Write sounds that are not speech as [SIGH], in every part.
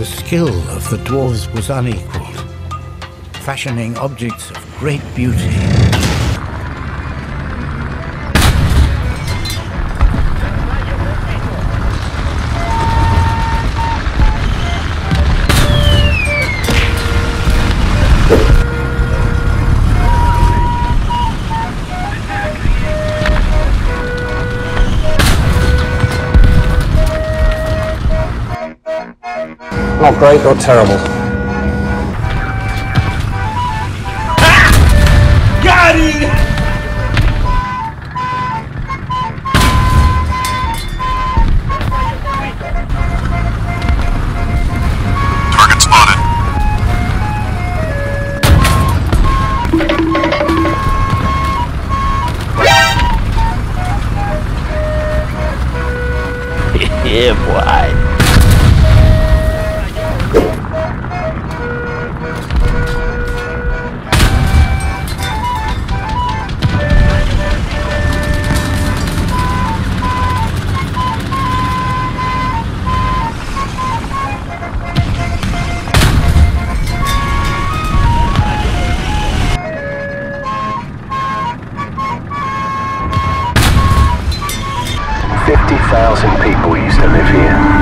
The skill of the dwarves was unequaled, fashioning objects of great beauty. Not great or terrible. Got it! Target spotted. [LAUGHS] yeah, boy. Thousand people used to live here.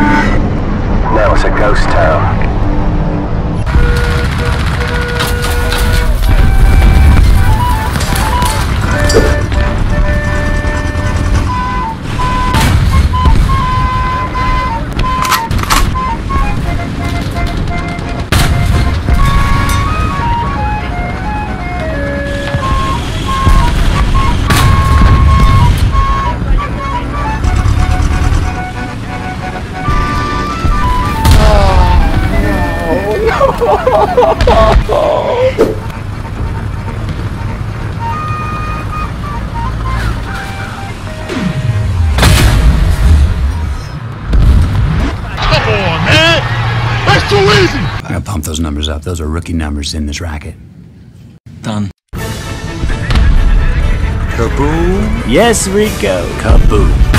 Those numbers up. Those are rookie numbers in this racket. Done. Kaboom! Yes, Rico. Kaboom!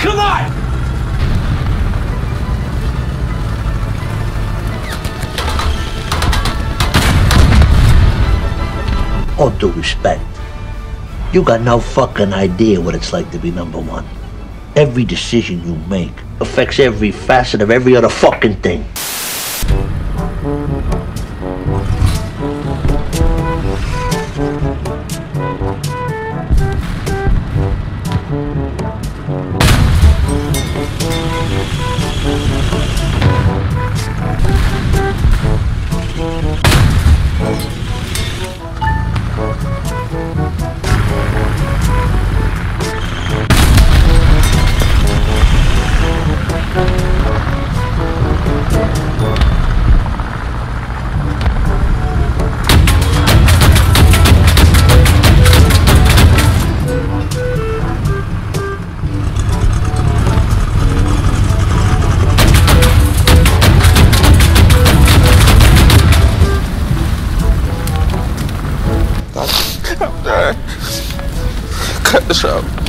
Come on! All due respect, you got no fucking idea what it's like to be number one. Every decision you make affects every facet of every other fucking thing. This out.